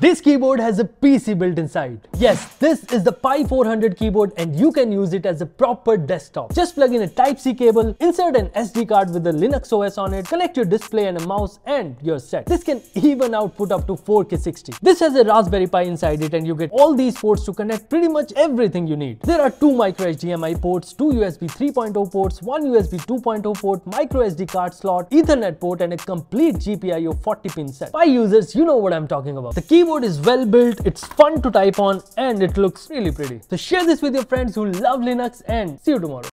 This keyboard has a PC built inside. Yes, this is the Pi 400 keyboard and you can use it as a proper desktop. Just plug in a Type-C cable, insert an SD card with the Linux OS on it, connect your display and a mouse and you're set. This can even output up to 4K 60. This has a Raspberry Pi inside it and you get all these ports to connect pretty much everything you need. There are two micro HDMI ports, two USB 3.0 ports, one USB 2.0 port, micro SD card slot, Ethernet port and a complete GPIO 40 pin set. Pi users, you know what I'm talking about. The keyboard is well built, it's fun to type on and it looks really pretty. So share this with your friends who love Linux and see you tomorrow.